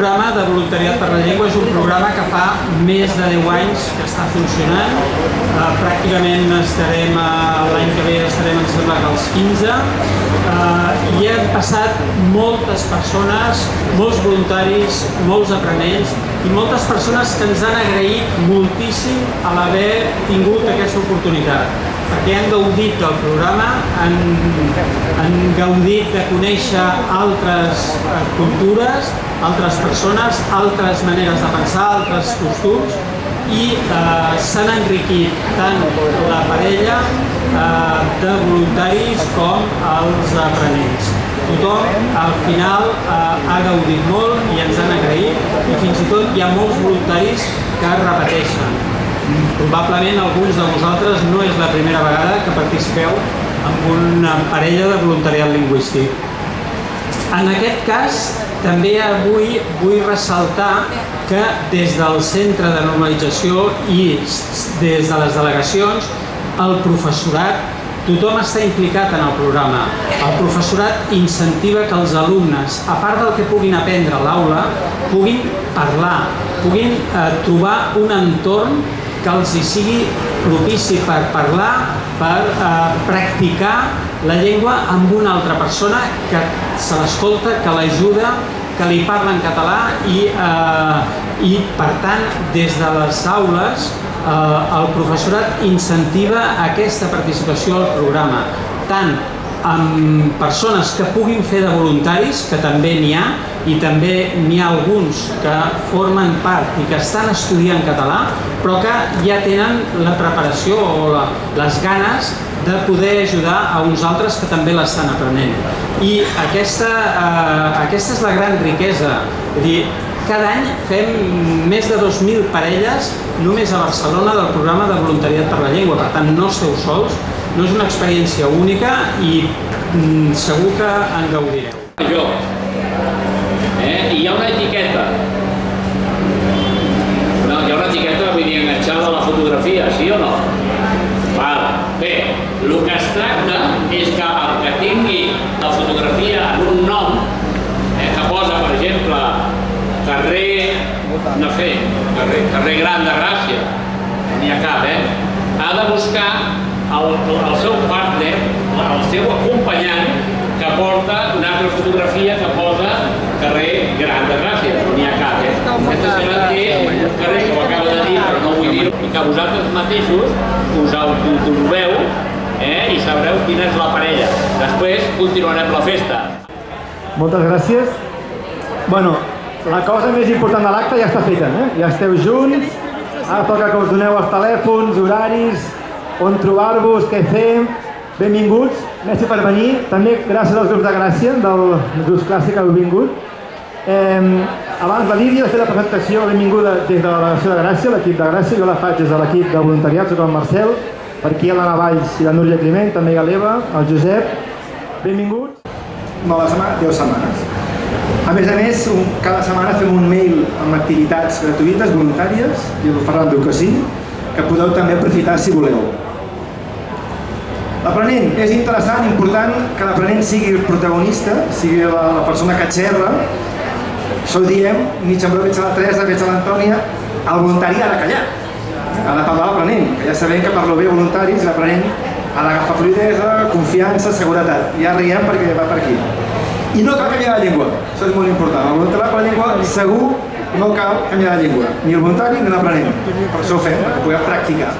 programa de voluntariat per la llengua és un programa que fa més de 10 anys que està funcionant. Uh, pràcticament estarem, l'any que ve estarem, em sembla que als 15, uh, i han passat moltes persones, molts voluntaris, molts aprenents i moltes persones que ens han agraït moltíssim a l'haver tingut aquesta oportunitat perquè han gaudit del programa, han, han gaudit de conèixer altres eh, cultures, altres persones, altres maneres de pensar, altres costums i eh, s'han enriquit tant la parella eh, de voluntaris com els aprenents. Tothom al final eh, ha gaudit molt i ens han agraït i fins i tot hi ha molts voluntaris que repeteixen Probablement alguns de vosaltres no és la primera vegada que participeu en una parella de voluntariat lingüístic. En aquest cas, també avui vull ressaltar que des del Centre de Normalització i des de les delegacions, el professorat, tothom està implicat en el programa. El professorat incentiva que els alumnes, a part del que puguin aprendre a l'aula, puguin parlar, puguin eh, trobar un entorn que els hi sigui propici per parlar, per eh, practicar la llengua amb una altra persona que se l'escolta, que l'ajuda, que li parla en català i, eh, i per tant, des de les aules eh, el professorat incentiva aquesta participació al programa, tant amb persones que puguin fer de voluntaris, que també n'hi ha, i també n'hi ha alguns que formen part i que estan estudiant català, però que ja tenen la preparació o la, les ganes de poder ajudar a uns altres que també l'estan aprenent. I aquesta, eh, aquesta és la gran riquesa. És dir, cada any fem més de 2.000 parelles només a Barcelona del programa de voluntariat per la llengua, per tant no esteu sols, no és una experiència única i mm, segur que en gaudireu. Jo. Eh? I hi ha una etiqueta. No, hi ha una etiqueta vull enganxada a la fotografia, sí o no? Val. Bé, el que es tracta és que el que tingui la fotografia en un nom, eh, que posa, per exemple, carrer, no sé, carrer, carrer Gran de Gràcia, n'hi ha cap, eh? Ha de buscar el, el seu partner, el seu acompanyant, que porta una altra fotografia que posa carrer Gran de Gràcia, n'hi ha cap, eh? Aquesta serà que un carrer que ho acaba de dir, però no vull dir-ho, i que vosaltres mateixos us autotrobeu eh? i sabreu quina és la parella. Després continuarem la festa. Moltes gràcies. Bueno, la cosa més important de l'acte ja està feta, eh? Ja esteu junts, ara toca que us doneu els telèfons, horaris, on trobar-vos, què fem. Benvinguts, merci per venir. També gràcies als grups de Gràcia, del grup clàssic que heu vingut. Eh, abans la Lídia de fer la presentació, benvinguda des de la delegació de Gràcia, l'equip de Gràcia, jo la faig des de l'equip de voluntariat, soc el Marcel, per aquí ha l'Anna Valls i la Núria Climent, també hi ha l'Eva, el Josep. Benvinguts. Nova setmana, 10 setmanes. A més a més, un, cada setmana fem un mail amb activitats gratuïtes, voluntàries, i el Ferran diu que sí, que podeu també aprofitar si voleu. L'aprenent, és interessant, important que l'aprenent sigui el protagonista, sigui la, la persona que xerra. Això ho diem, mig en breu veig a la Teresa, veig a l'Antònia, el voluntari ha de callar, ha de parlar l'aprenent, ja sabem que parlo bé voluntaris, l'aprenent ha d'agafar fluidesa, confiança, seguretat. Ja riem perquè va per aquí. I no cal canviar la llengua, això és molt important. El voluntari per la llengua segur no cal canviar la llengua, ni el voluntari ni l'aprenent. Per això ho fem, perquè puguem practicar.